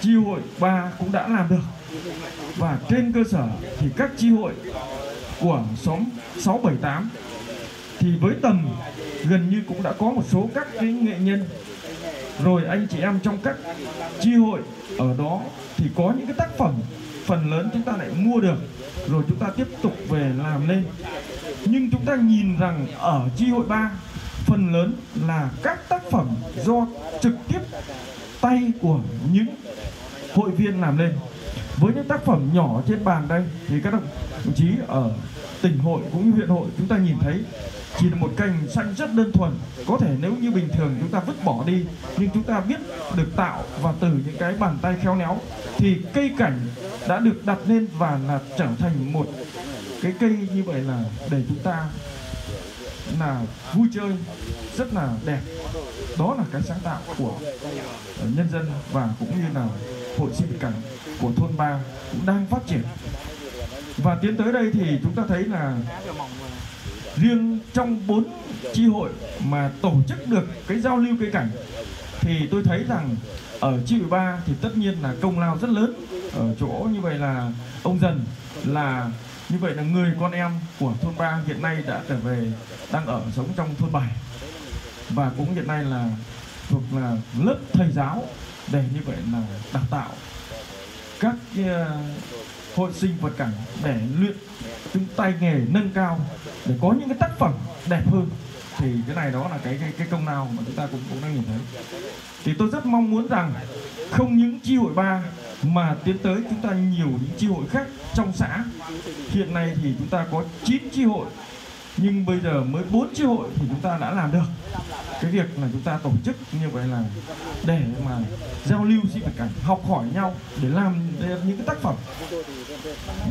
chi hội ba cũng đã làm được. Và trên cơ sở thì các chi hội của xóm 678 thì với tầm gần như cũng đã có một số các cái nghệ nhân, rồi anh chị em trong các chi hội ở đó thì có những cái tác phẩm phần lớn chúng ta lại mua được, rồi chúng ta tiếp tục về làm lên. Nhưng chúng ta nhìn rằng ở chi hội 3 phần lớn là các tác phẩm do trực tiếp tay của những hội viên làm lên với những tác phẩm nhỏ trên bàn đây, thì các đồng chí ở tỉnh hội cũng như huyện hội, chúng ta nhìn thấy chỉ là một cành xanh rất đơn thuần. Có thể nếu như bình thường chúng ta vứt bỏ đi, nhưng chúng ta biết được tạo và từ những cái bàn tay khéo léo, thì cây cảnh đã được đặt lên và là trở thành một cái cây như vậy là để chúng ta là vui chơi, rất là đẹp. Đó là cái sáng tạo của nhân dân và cũng như là hội sinh cảnh của thôn ba cũng đang phát triển. Và tiến tới đây thì chúng ta thấy là riêng trong bốn chi hội mà tổ chức được cái giao lưu cây cảnh thì tôi thấy rằng ở chi hội ba thì tất nhiên là công lao rất lớn. Ở chỗ như vậy là ông dần là như vậy là người con em của thôn ba hiện nay đã trở về đang ở sống trong thôn bảy. Và cũng hiện nay là thuộc là lớp thầy giáo để như vậy là đào tạo các uh, hội sinh vật cảnh để luyện chúng tay nghề nâng cao để có những cái tác phẩm đẹp hơn. Thì cái này đó là cái cái, cái công nào mà chúng ta cũng cũng đang nhìn thấy. Thì tôi rất mong muốn rằng không những chi hội ba mà tiến tới chúng ta nhiều những chi hội khác trong xã. Hiện nay thì chúng ta có 9 chi hội, nhưng bây giờ mới bốn chi hội thì chúng ta đã làm được. Cái việc là chúng ta tổ chức như vậy là để mà giao lưu sinh vật cảnh, học hỏi nhau để làm những cái tác phẩm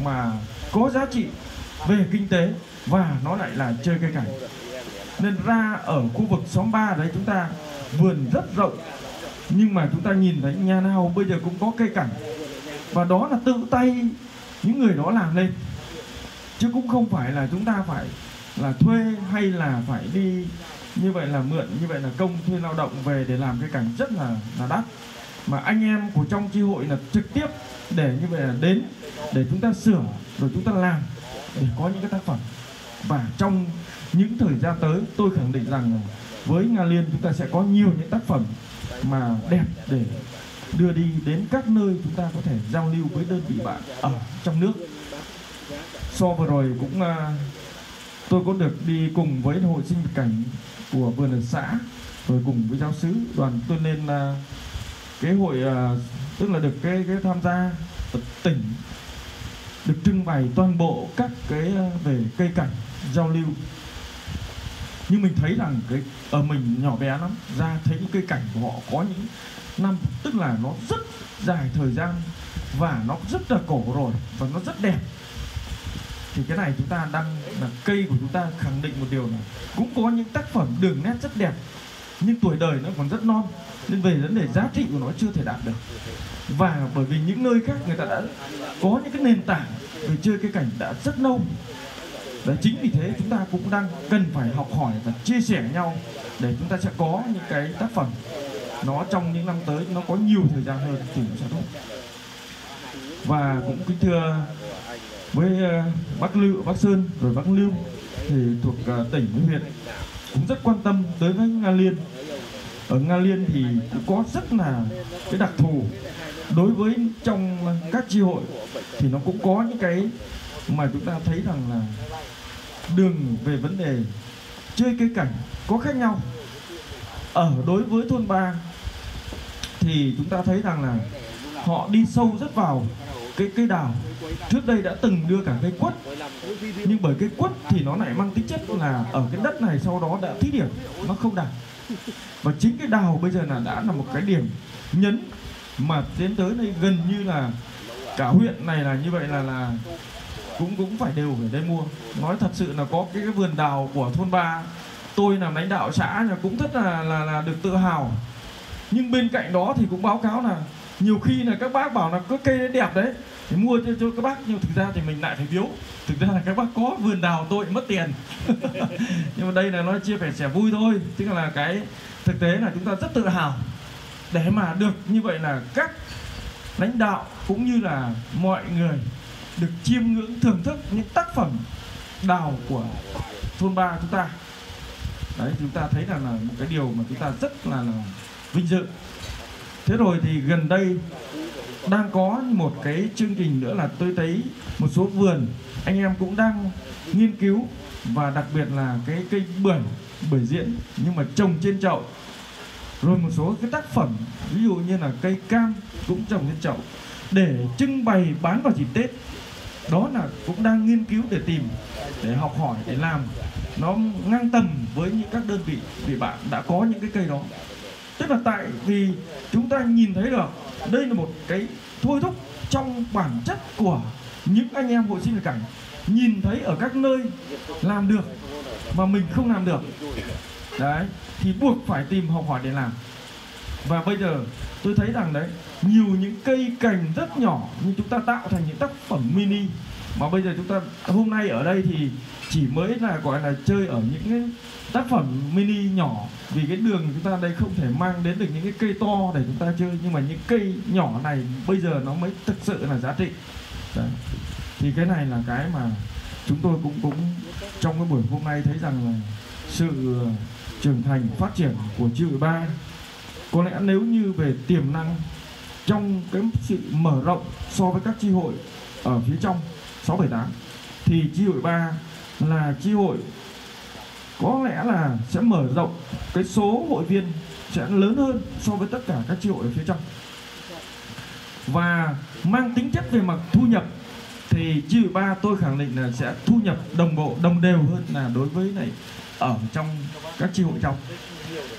mà có giá trị về kinh tế và nó lại là chơi cây cảnh. Nên ra ở khu vực xóm 3 đấy chúng ta vườn rất rộng nhưng mà chúng ta nhìn thấy nhà nào bây giờ cũng có cây cảnh. Và đó là tự tay những người đó làm lên. Chứ cũng không phải là chúng ta phải là thuê hay là phải đi như vậy là mượn, như vậy là công thuê lao động về để làm cái cảnh rất là là đắt. Mà anh em của trong chi hội là trực tiếp để như vậy là đến để chúng ta sửa rồi chúng ta làm để có những cái tác phẩm. Và trong những thời gian tới, tôi khẳng định rằng với Nga Liên chúng ta sẽ có nhiều những tác phẩm mà đẹp để đưa đi đến các nơi chúng ta có thể giao lưu với đơn vị bạn ở trong nước. So vừa rồi cũng uh, tôi có được đi cùng với hội sinh cảnh của vườn ở xã rồi cùng với giáo sứ đoàn tôi lên uh, cái hội uh, tức là được cái cái tham gia ở tỉnh được trưng bày toàn bộ các cái về cây cảnh giao lưu. Nhưng mình thấy rằng cái ở mình nhỏ bé lắm, ra thấy những cây cảnh của họ có những năm, tức là nó rất dài thời gian và nó rất là cổ rồi và nó rất đẹp. Thì cái này chúng ta đang là cây của chúng ta khẳng định một điều là cũng có những tác phẩm đường nét rất đẹp, nhưng tuổi đời nó còn rất non, nên về vấn đề giá trị của nó chưa thể đạt được. Và bởi vì những nơi khác người ta đã có những cái nền tảng về chơi cây cảnh đã rất lâu đó chính vì thế chúng ta cũng đang cần phải học hỏi và chia sẻ nhau để chúng ta sẽ có những cái tác phẩm. Nó trong những năm tới nó có nhiều thời gian hơn thì cũng sẽ tốt. Và cũng kính thưa với ờ, bác Bắc Lưu, Bắc Sơn rồi Bắc Lưu thì thuộc ờ, tỉnh với huyện cũng rất quan tâm tới với Nga Liên. Ở Nga Liên thì cũng có rất là cái đặc thù đối với trong các tri hội thì nó cũng có những cái mà chúng ta thấy rằng là đường về vấn đề chơi cây cảnh có khác nhau. Ở đối với thôn ba thì chúng ta thấy rằng là họ đi sâu rất vào cái cây đào trước đây đã từng đưa cả cây quất, nhưng bởi cây quất thì nó lại mang tính chất là ở cái đất này sau đó đã thí điểm, nó không đạt. Và chính cái đào bây giờ là đã là một cái điểm nhấn mà tiến tới đây gần như là cả huyện này là như vậy là là cũng cũng phải đều phải đây mua. Nói thật sự là có cái, cái vườn đào của thôn ba tôi làm lãnh đạo xã là cũng rất là là, là được tự hào. Nhưng bên cạnh đó thì cũng báo cáo là nhiều khi là các bác bảo là có cây đẹp đấy thì mua cho, cho các bác. Nhưng thực ra thì mình lại phải biếu. Thực ra là các bác có vườn đào tôi mất tiền. Nhưng mà đây là nó chia sẻ vui thôi. Tức là cái thực tế là chúng ta rất tự hào. Để mà được như vậy là các lãnh đạo cũng như là mọi người được chiêm ngưỡng thưởng thức những tác phẩm đào của thôn ba chúng ta. Đấy chúng ta thấy rằng là một cái điều mà chúng ta rất là, là vinh dự. Thế rồi thì gần đây đang có một cái chương trình nữa là tôi thấy một số vườn anh em cũng đang nghiên cứu và đặc biệt là cái cây bưởi bưởi diễn nhưng mà trồng trên chậu. Rồi một số cái tác phẩm ví dụ như là cây cam cũng trồng trên chậu để trưng bày bán vào dịp tết đó là cũng đang nghiên cứu để tìm, để học hỏi, để làm. Nó ngang tầm với những các đơn vị vì bạn đã có những cái cây đó. Tức là tại vì chúng ta nhìn thấy được, đây là một cái thôi thúc trong bản chất của những anh em hội sinh nhật cảnh nhìn thấy ở các nơi làm được mà mình không làm được. Đấy, thì buộc phải tìm học hỏi để làm. Và bây giờ tôi thấy rằng đấy nhiều những cây cành rất nhỏ nhưng chúng ta tạo thành những tác phẩm mini. Mà bây giờ chúng ta, hôm nay ở đây thì chỉ mới là gọi là chơi ở những cái tác phẩm mini nhỏ. Vì cái đường chúng ta đây không thể mang đến được những cái cây to để chúng ta chơi. Nhưng mà những cây nhỏ này bây giờ nó mới thực sự là giá trị. Đấy. thì cái này là cái mà chúng tôi cũng cũng trong cái buổi hôm nay thấy rằng là sự ờ, trưởng thành, phát triển của chi hội ba. Có lẽ nếu như về tiềm năng trong cái sự mở rộng so với các chi hội ở phía trong 678 thì chi hội 3 là chi hội có lẽ là sẽ mở rộng cái số hội viên sẽ lớn hơn so với tất cả các chi hội ở phía trong. Và mang tính chất về mặt thu nhập thì chi hội ba tôi khẳng định là sẽ thu nhập đồng bộ đồng đều hơn là đối với này ở trong các chi hội trong.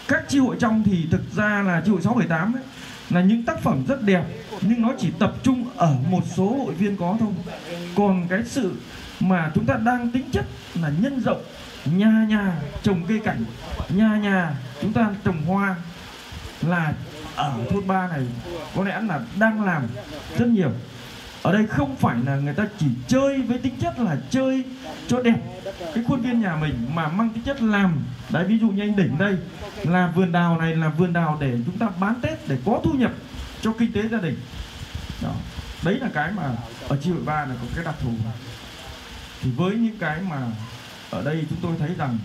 Các chi hội trong thì thực ra là chi hội 678 ấy, là những tác phẩm rất đẹp, nhưng nó chỉ tập trung ở một số hội viên có thôi. Còn cái sự mà chúng ta đang tính chất là nhân rộng nhà nhà trồng cây cảnh nhà nhà chúng ta trồng hoa là ở thôn ba này, có lẽ là đang làm rất nhiều ở đây không phải là người ta chỉ chơi với tính chất là chơi cho đẹp cái khuôn viên nhà mình mà mang tính chất làm. Đấy, ví dụ như anh đỉnh đây, là vườn đào này là vườn đào để chúng ta bán tết, để có thu nhập cho kinh tế gia đình. Đó. đấy là cái mà ở chi hội ba là có cái đặc thù. Thì với những cái mà ở đây chúng tôi thấy rằng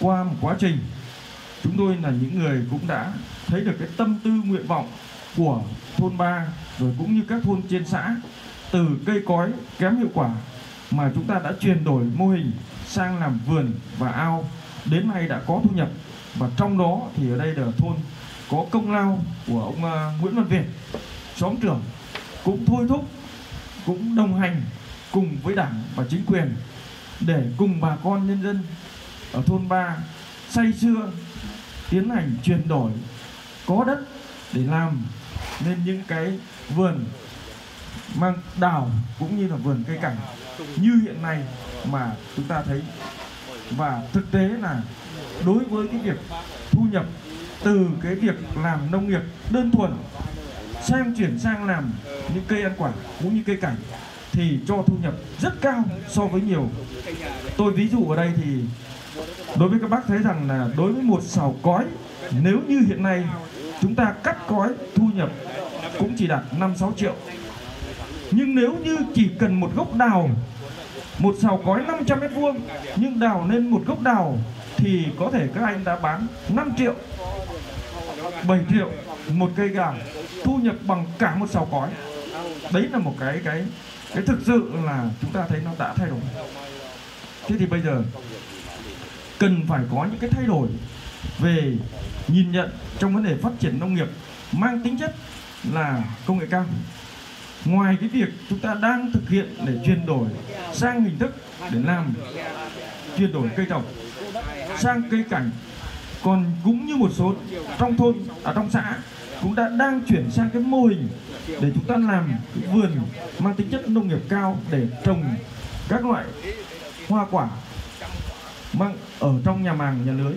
qua một quá trình, chúng tôi là những người cũng đã thấy được cái tâm tư nguyện vọng của thôn ba, rồi cũng như các thôn trên xã từ cây cói kém hiệu quả mà chúng ta đã chuyển đổi mô hình sang làm vườn và ao. Đến nay đã có thu nhập và trong đó thì ở đây là thôn có công lao của ông à, Nguyễn Văn Việt. Xóm trưởng cũng thôi thúc, cũng đồng hành cùng với đảng và chính quyền để cùng bà con nhân dân ở thôn ba say xưa tiến hành chuyển đổi, có đất để làm nên những cái vườn mang đào cũng như là vườn cây cảnh như hiện nay mà chúng ta thấy. Và thực tế là đối với cái việc thu nhập từ cái việc làm nông nghiệp đơn thuần sang chuyển sang làm những cây ăn quả cũng như cây cảnh thì cho thu nhập rất cao so với nhiều. Tôi ví dụ ở đây thì đối với các bác thấy rằng là đối với một sào cói nếu như hiện nay chúng ta cắt cói thu nhập cũng chỉ đạt 5-6 triệu nhưng nếu như chỉ cần một gốc đào, một sào cói 500 mét vuông, nhưng đào nên một gốc đào, thì có thể các anh đã bán 5 triệu 7 triệu một cây gà, thu nhập bằng cả một sào cói. Đấy là một cái cái cái thực sự là chúng ta thấy nó đã thay đổi. Thế thì bây giờ cần phải có những cái thay đổi về nhìn nhận trong vấn đề phát triển nông nghiệp mang tính chất là công nghệ cao ngoài cái việc chúng ta đang thực hiện để chuyển đổi sang hình thức để làm chuyển đổi cây trồng, sang cây cảnh, còn cũng như một số trong thôn ở trong xã cũng đã đang chuyển sang cái mô hình để chúng ta làm cái vườn mang tính chất nông nghiệp cao để trồng các loại hoa quả mang ở trong nhà màng, nhà lưới.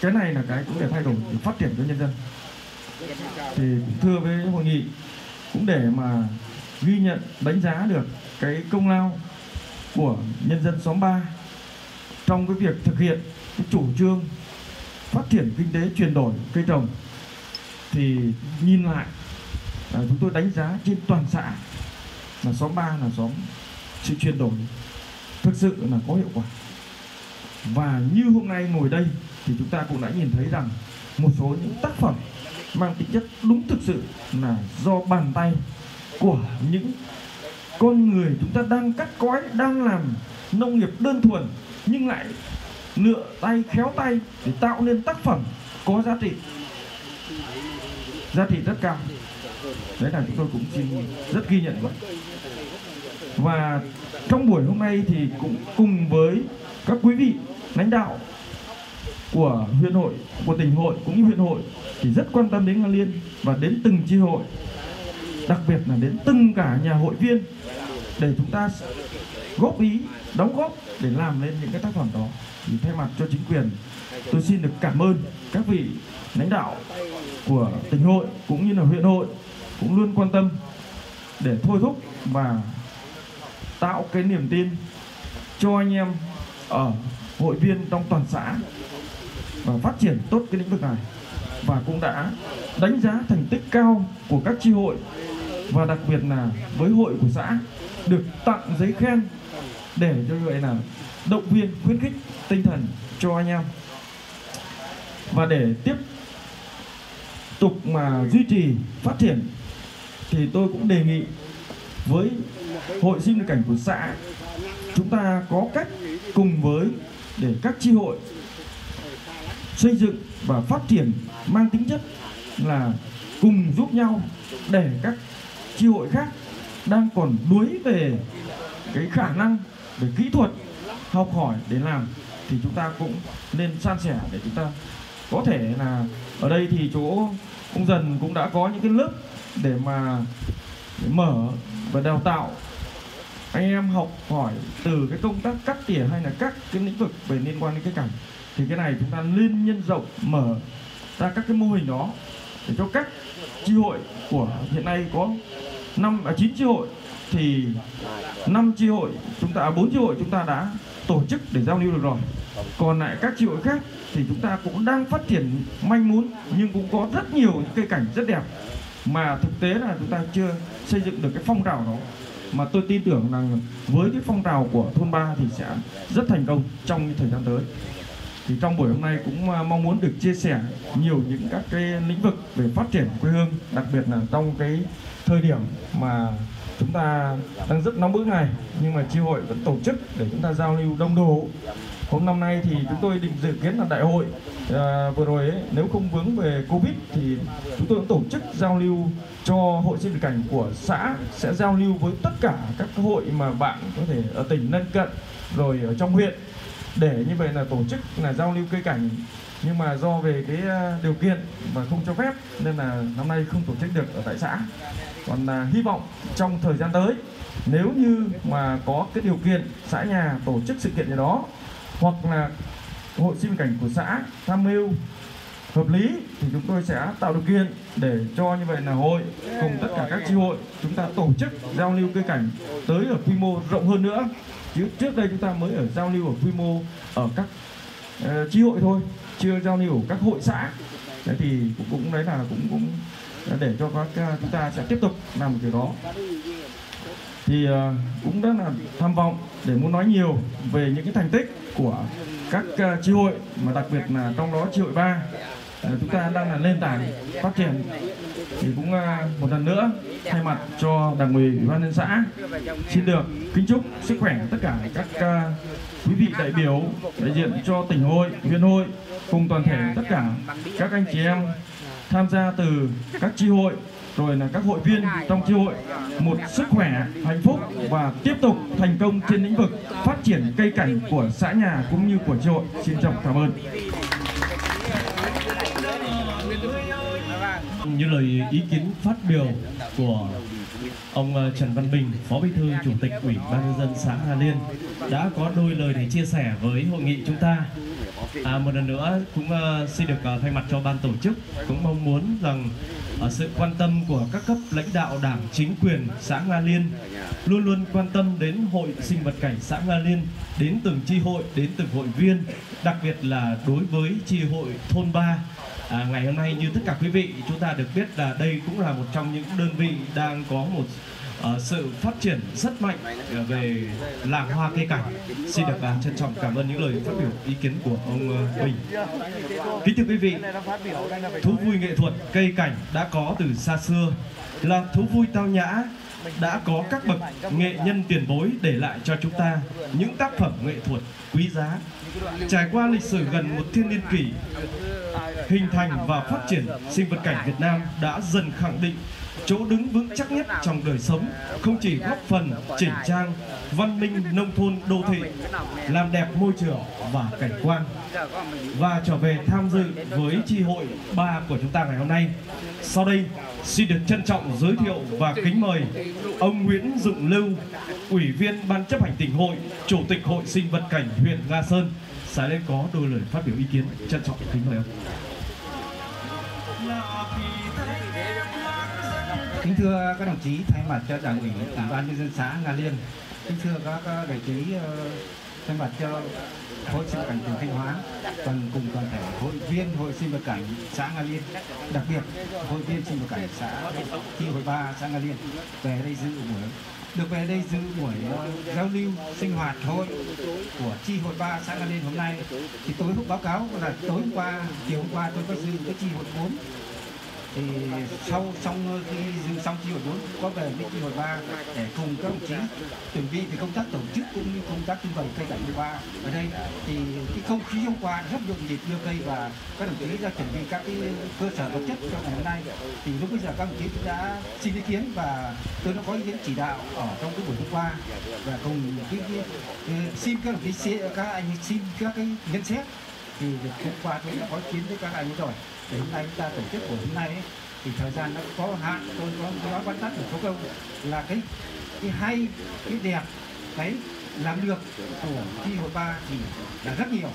Cái này là cái cũng để thay đổi để phát triển cho nhân dân. Thì thưa với hội nghị, cũng để mà ghi nhận đánh giá được cái công lao của nhân dân xóm 3 trong cái việc thực hiện cái chủ trương phát triển kinh tế chuyển đổi cây trồng. Thì nhìn lại à, chúng tôi đánh giá trên toàn xã là xóm 3 là xóm sự chuyển đổi thực sự là có hiệu quả. Và như hôm nay ngồi đây thì chúng ta cũng đã nhìn thấy rằng một số những tác phẩm mang tính chất đúng thực sự là do bàn tay của những con người chúng ta đang cắt cõi, đang làm nông nghiệp đơn thuần nhưng lại lựa tay khéo tay để tạo nên tác phẩm có giá trị. Giá trị rất cao. Đấy là chúng tôi cũng xin rất ghi nhận vậy và trong buổi hôm nay thì cũng cùng với các quý vị lãnh đạo của huyện hội của tỉnh hội cũng như huyện hội thì rất quan tâm đến ngang Liên và đến từng chi hội đặc biệt là đến từng cả nhà hội viên để chúng ta góp ý, đóng góp để làm lên những cái tác phẩm đó. Thì thay mặt cho chính quyền, tôi xin được cảm ơn các vị lãnh đạo của tỉnh hội cũng như là huyện hội cũng luôn quan tâm để thôi thúc và tạo cái niềm tin cho anh em ở hội viên trong toàn xã và phát triển tốt cái lĩnh vực này. Và cũng đã đánh giá thành tích cao của các tri hội và đặc biệt là với hội của xã được tặng giấy khen để cho người vậy là động viên, khuyến khích tinh thần cho anh em. Và để tiếp tục mà duy trì, phát triển thì tôi cũng đề nghị với hội sinh lực cảnh của xã, chúng ta có cách cùng với để các chi hội xây dựng và phát triển mang tính chất là cùng giúp nhau để các chi hội khác đang còn đuối về cái khả năng về kỹ thuật học hỏi để làm, thì chúng ta cũng nên san sẻ để chúng ta có thể là ở đây thì chỗ ông dần cũng đã có những cái lớp để mà để mở và đào tạo anh em học hỏi từ cái công tác cắt tỉa hay là các cái lĩnh vực về liên quan đến cái cảnh. Thì cái này chúng ta nên nhân rộng mở ra các cái mô hình đó để cho các chi hội của hiện nay có năm à chín chi hội. Thì năm chi hội chúng ta à, bốn chi hội chúng ta đã tổ chức để giao lưu được rồi. Còn lại các chi hội khác thì chúng ta cũng đang phát triển manh muốn, nhưng cũng có rất nhiều những cây cảnh rất đẹp. Mà thực tế là chúng ta chưa xây dựng được cái phong trào đó. Mà tôi tin tưởng rằng với cái phong trào của thôn ba thì sẽ rất thành công trong thời gian tới thì trong buổi hôm nay cũng à, mong muốn được chia sẻ nhiều những các cái lĩnh vực về phát triển quê hương đặc biệt là trong cái thời điểm mà chúng ta đang rất nóng bức này nhưng mà chi hội vẫn tổ chức để chúng ta giao lưu đông đủ hôm năm nay thì chúng tôi định dự kiến là đại hội à, vừa rồi ấy, nếu không vướng về covid thì chúng tôi cũng tổ chức giao lưu cho hội sinh cảnh của xã sẽ giao lưu với tất cả các hội mà bạn có thể ở tỉnh lân cận rồi ở trong huyện để như vậy là tổ chức là giao lưu cây cảnh, nhưng mà do về cái ờ, điều kiện và không cho phép, nên là năm nay không tổ chức được ở tại xã. Còn là hy vọng trong thời gian tới, nếu như mà có cái điều kiện xã nhà tổ chức sự kiện gì đó, hoặc là hội sinh cảnh của xã tham mưu hợp lý, thì chúng tôi sẽ tạo điều kiện để cho như vậy là hội cùng tất cả các tri hội, chúng ta tổ chức giao lưu cây cảnh tới ở quy mô rộng hơn nữa chứ trước đây chúng ta mới ở giao lưu ở quy mô ở các ờ, uh, chi hội thôi chưa giao lưu ở các hội xã. Đấy thì cũng, cũng đấy là cũng cũng để cho các uh, chúng ta sẽ tiếp tục làm một điều đó. Thì uh, cũng rất là tham vọng để muốn nói nhiều về những cái thành tích của các uh, chi hội mà đặc biệt là trong đó chi hội ba chúng ta đang là nền tảng phát triển. Thì cũng à, một lần nữa thay mặt cho đảng ủy ủy ban nhân xã xin được kính chúc sức khỏe tất cả các à, quý vị đại biểu, đại diện cho tỉnh hội, huyện hội, cùng toàn thể tất cả các anh chị em tham gia từ các tri hội, rồi là các hội viên trong tri hội. Một sức khỏe, hạnh phúc và tiếp tục thành công trên lĩnh vực phát triển cây cảnh của xã nhà cũng như của tri hội. Xin trọng cảm ơn. Như lời ý kiến phát biểu của ông ờ, Trần Văn Bình, Phó Bí thư Chủ tịch Ủy ban nhân dân xã Hà Liên đã có đôi lời để chia sẻ với hội nghị chúng ta. À, một lần nữa cũng uh, xin được uh, thay mặt cho ban tổ chức cũng mong muốn rằng uh, sự quan tâm của các cấp lãnh đạo đảng chính quyền xã Nga Liên luôn luôn quan tâm đến hội sinh vật cảnh xã Nga Liên đến từng chi hội đến từng hội viên đặc biệt là đối với chi hội thôn ba À, ngày hôm nay như tất cả quý vị chúng ta được biết là đây cũng là một trong những đơn vị đang có một uh, sự phát triển rất mạnh ờ, về làng hoa cây cảnh. Xin được uh, trân trọng cảm ơn những lời phát biểu ý kiến của ông ờ, uh, Bình. Kính thưa quý vị, thú vui nghệ thuật cây cảnh đã có từ xa xưa là thú vui tao nhã đã có các bậc nghệ nhân tiền bối để lại cho chúng ta những tác phẩm nghệ thuật quý giá. Trải qua lịch sử gần một thiên niên kỷ, hình thành và phát triển, sinh vật cảnh Việt Nam đã dần khẳng định chỗ đứng vững chắc nhất trong đời sống không chỉ góp phần chỉnh trang văn minh nông thôn đô thị, làm đẹp môi trường và cảnh quan. Và trở về tham dự với tri hội ba của chúng ta ngày hôm nay. Sau đây, xin được trân trọng giới thiệu và kính mời ông Nguyễn Dụng Lưu, ủy viên ban chấp hành tỉnh hội, chủ tịch hội sinh vật cảnh huyện Nga Sơn. Sẽ lên có đôi lời phát biểu ý kiến trân trọng kính mời ông. Kính thưa các đồng chí, thay mặt cho đảng ủy ủy ban nhân dân xã nga liên, kính thưa các đồng chí ờ, thay mặt cho hội sinh vật cảnh tỉnh thanh hóa còn cùng toàn thể hội viên hội sinh vật cảnh xã nga liên, đặc biệt hội viên sinh vật cảnh xã chi hội ba xã nga liên về đây dự buổi, được về đây dự buổi ờ, giao lưu, sinh hoạt hội của chi hội ba xã nga liên hôm nay. Thì tối hôm, báo cáo là tối hôm qua, chiều hôm qua tôi có dự cái chi hội 4 thì sau xong khi dừng xong chi hội bốn có về với chi hội ba để cùng các đồng chí chuẩn bị về công tác tổ chức cũng như công tác trưng bày cây cảnh hội ba. Ở đây thì cái không khí hôm qua rất nhộn nhịp đưa cây và các đồng chí ra chuẩn bị các cái cơ sở vật chất cho ngày hôm nay. Thì lúc bây giờ các đồng chí cũng đã xin ý kiến và tôi đã có ý kiến chỉ đạo ở trong cái buổi hôm qua. Và cùng cái, cái, cái xin các đồng chí xin, các anh xin các cái nhận xét. Thì hôm qua tôi đã có ý kiến với các anh rồi thì hôm nay chúng ta tổ chức buổi hôm nay ấy, thì thời gian nó có hạn tôi có nói quan sát một số câu là cái cái hay cái đẹp cái làm được của thi hội ba thì là rất nhiều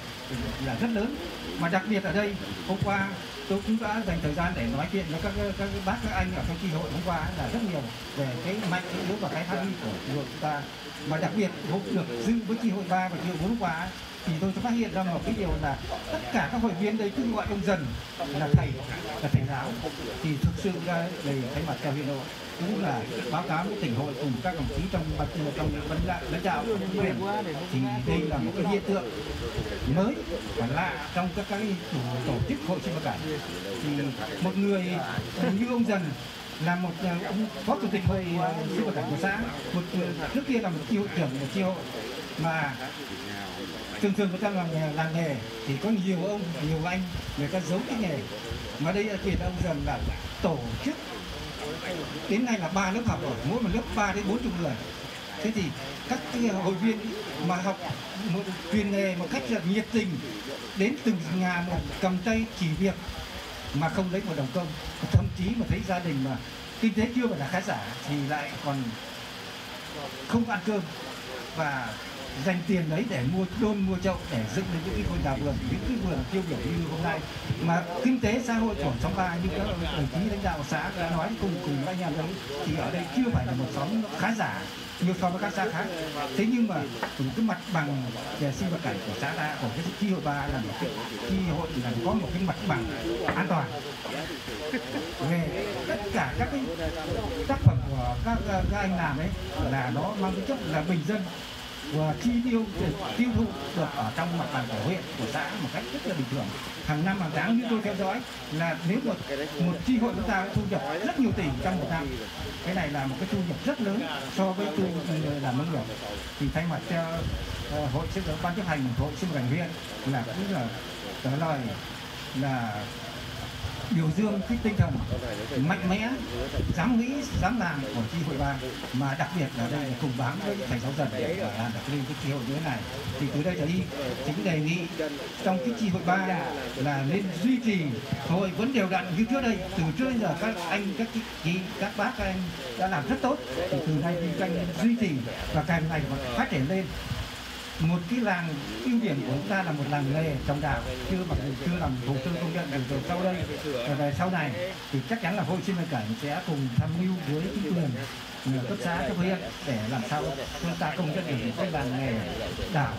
là rất lớn. Mà đặc biệt ở đây hôm qua tôi cũng đã dành thời gian để nói chuyện với các các, các bác các anh ở trong chi hội hôm qua là rất nhiều về cái mạnh cái yếu và cái phát huy của chi hội chúng ta. Mà đặc biệt hôm được dư với chi hội ba và chi hội bốn hôm qua thì tôi phát hiện ra một cái điều là tất cả các hội viên đấy cứ gọi ông dần là thầy là thầy giáo. Thì thực sự ra đây thay mặt cho huyện hội cũng là báo cáo với tỉnh hội cùng các đồng chí trong ban trong ban lãnh đạo huyện thì đây là một cái hiện tượng mới và lạ trong các cái tổ, tổ chức hội sinh vật đảng thì một người như ông dần là một ông phó chủ tịch hội ờ, sinh vật đảng của xã một trước kia là một chi hội trưởng một chi hội mà thường thường người ta làm nghề, làm nghề thì có nhiều ông nhiều anh người ta giấu cái nghề. Mà đây là tiền ông dần là tổ chức. Đến nay là ba lớp học rồi mỗi một lớp ba đến bốn chục người. Thế thì các hội viên mà học một truyền nghề một cách rất nhiệt tình đến từng nhà một cầm tay chỉ việc mà không lấy một đồng công. Thậm chí mà thấy gia đình mà kinh tế chưa phải là khá giả thì lại còn không ăn cơm. Và dành tiền đấy để mua đôn mua chậu để dựng lên những cái ngôi nhà vườn những cái vườn tiêu biểu như hôm nay. Mà kinh tế xã hội của xóm ba như các đồng chí lãnh đạo xã đã nói cùng cùng anh em đấy thì ở đây chưa phải là một xóm khá giả như so với các xã khác. Thế nhưng mà một cái mặt bằng về sinh vật cảnh của xã ta của cái chi hội ba là một cái chi hội là có một cái mặt bằng an toàn. Về tất cả các cái tác phẩm của các, các anh làm ấy là nó mang cái chất là bình dân và chi tiêu để tiêu thụ được ở trong mặt bằng của huyện của xã một cách rất là bình thường. Hàng năm hàng tháng như tôi theo dõi là nếu một một chi hội chúng ta thu nhập rất nhiều tỷ trong một năm cái này là một cái thu nhập rất lớn so với tôi làm nông nghiệp thì thay mặt cho uh, hội chức ban chấp hành hội sinh cảnh huyện là cũng là trả lời là biểu dương cái tinh thần mạnh mẽ, dám nghĩ, dám làm của chi hội ba, mà đặc biệt là đây cùng bám với thầy giáo dần để làm được lên cái chi hội như thế này. Thì từ đây trở đi, chính đề nghị trong cái chi hội ba là nên duy trì. Hội vẫn đều đặn như trước đây, từ trước đến giờ các anh, các chị các bác, các anh đã làm rất tốt. Thì từ nay đi anh duy trì và càng ngày phát triển lên một cái làng ưu điểm của chúng ta là một làng nghề trồng đào chưa mặc dù chưa làm hồ sơ công nhận được rồi sau đây. Và về sau này thì chắc chắn là hội sinh viên cảnh sẽ cùng tham mưu với chính quyền, cấp xã, cấp huyện để làm sao chúng ta công nhận được cái làng nghề đào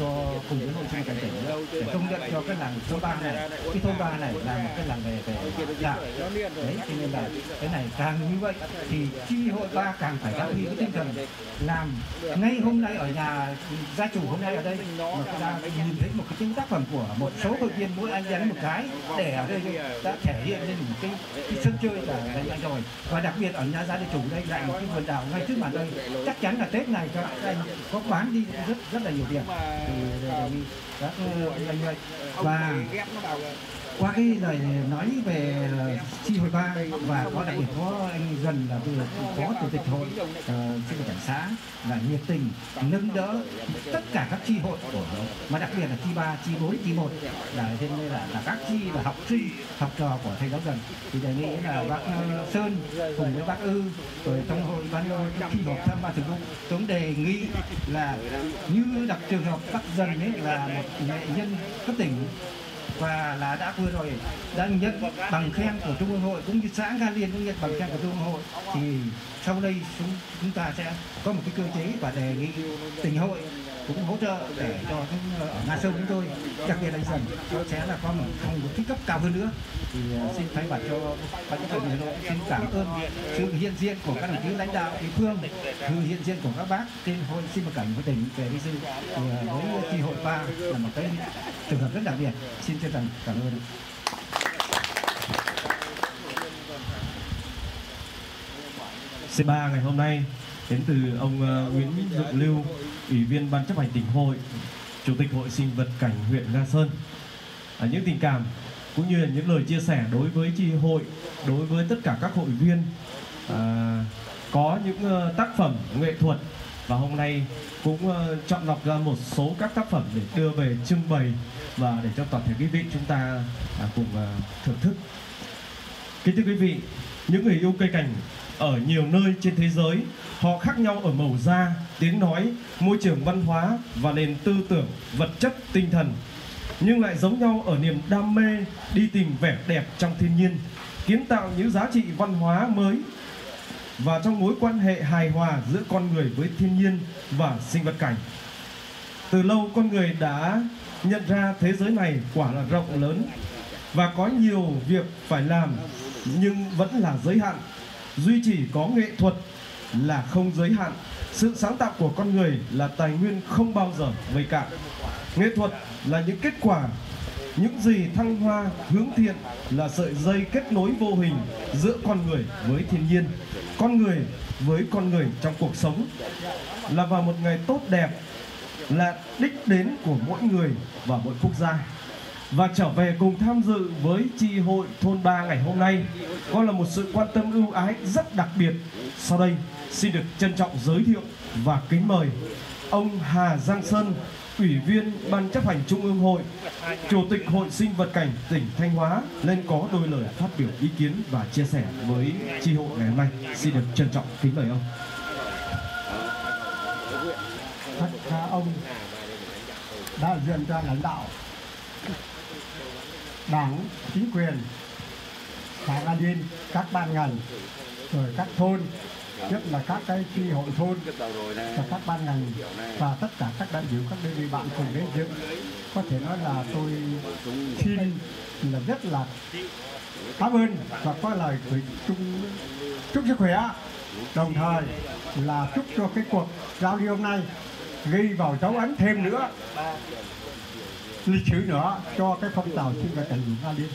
cho cùng với hội sinh cảnh tỉnh nữa để công nhận cho cái làng thôn ba này. Cái thôn ba này là một cái làng về về đạo. Đấy cho nên là cái này càng như vậy thì chi hội ba càng phải phát huy cái tinh thần làm ngay hôm nay ở nhà gia chủ hôm nay ở đây mà chúng ta nhìn thấy một cái những tác phẩm của một số hội viên mỗi anh dán một cái để ở đây đã thể hiện lên một cái, cái sân chơi là đánh anh rồi. Và đặc biệt ở nhà gia đình chủ đây lại một cái vườn đào ngay trước mặt đây. Chắc chắn là tết này các anh có bán đi rất rất là nhiều tiền thì các anh vậy và qua cái lời nói về chi hội ba và có đặc biệt có anh gần là vừa có chủ tịch hội ờ, chi hội cảnh xã là nhiệt tình nâng đỡ tất cả các chi hội của mà đặc biệt là chi ba chi bốn chi một là trên đây là, là các chi là học sinh học trò của thầy giáo gần thì đề nghị là bác ờ, sơn cùng với bác ư rồi trong hội ban chi họp tham ban thường vụ tôi đề nghị là như đặc trường hợp bác dần ấy là một nghệ nhân cấp tỉnh và là đã vừa rồi đã nhận bằng khen của trung ương hội cũng như xã Nga Liên cũng nhận bằng khen của trung ương hội. Thì sau đây chúng, chúng ta sẽ có một cái cơ chế và đề nghị tỉnh hội cũng hỗ trợ để cho những ờ, ở Nga Sơn chúng tôi, đặc biệt là dần nó sẽ là có một một cái cấp cao hơn nữa. Thì ờ, xin thay mặt cho ban chấp hành hội xin cảm ơn sự hiện diện của các đồng chí lãnh đạo địa phương, sự hiện diện của các bác trên hội xin một cảnh của tỉnh về đi dự ờ, với chi hội ba là một cái trường hợp rất đặc biệt. Xin chân thành cảm ơn. C3 ngày hôm nay đến từ ông ờ, Nguyễn Dụng Lưu, Ủy viên Ban chấp hành tỉnh hội, Chủ tịch Hội sinh vật cảnh huyện Nga Sơn. À, những tình cảm cũng như là những lời chia sẻ đối với chi hội, đối với tất cả các hội viên à, có những uh, tác phẩm nghệ thuật và hôm nay cũng uh, chọn lọc ra một số các tác phẩm để đưa về trưng bày và để cho toàn thể quý vị chúng ta à, cùng uh, thưởng thức. Kính thưa quý vị, những người yêu cây cảnh ở nhiều nơi trên thế giới. Họ khác nhau ở màu da, tiếng nói, môi trường văn hóa và nền tư tưởng, vật chất, tinh thần. Nhưng lại giống nhau ở niềm đam mê, đi tìm vẻ đẹp trong thiên nhiên, kiến tạo những giá trị văn hóa mới. Và trong mối quan hệ hài hòa giữa con người với thiên nhiên và sinh vật cảnh. Từ lâu con người đã nhận ra thế giới này quả là rộng lớn và có nhiều việc phải làm, nhưng vẫn là giới hạn duy trì có nghệ thuật là không giới hạn. Sự sáng tạo của con người là tài nguyên không bao giờ vây cạn. Nghệ thuật là những kết quả, những gì thăng hoa, hướng thiện là sợi dây kết nối vô hình giữa con người với thiên nhiên, con người với con người trong cuộc sống. Là vào một ngày tốt đẹp, là đích đến của mỗi người và mỗi quốc gia và trở về cùng tham dự với tri hội thôn ba ngày hôm nay có là một sự quan tâm ưu ái rất đặc biệt sau đây xin được trân trọng giới thiệu và kính mời ông Hà Giang Sơn Ủy viên Ban chấp hành Trung ương Hội, Chủ tịch Hội Sinh vật cảnh tỉnh Thanh Hóa lên có đôi lời phát biểu ý kiến và chia sẻ với tri hội ngày hôm nay. Xin được trân trọng kính mời ông. Thưa ông đại diện cho lãnh đạo đảng, chính quyền, xã An Yên, các ban ngành, rồi các thôn, nhất là các cái chi hội thôn và các ban ngành và tất cả các đại biểu các đơn vị bạn cùng đến dự. Có thể nói là tôi xin là rất là cảm ơn và có lời gửi chung chúc sức khỏe. Đồng thời là chúc cho cái cuộc giao lưu hôm nay ghi vào dấu ấn thêm nữa lịch sử nữa cho cái phong trào sinh vật cảnh Nga Liên.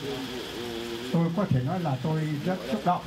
Tôi có thể nói là tôi rất xúc động.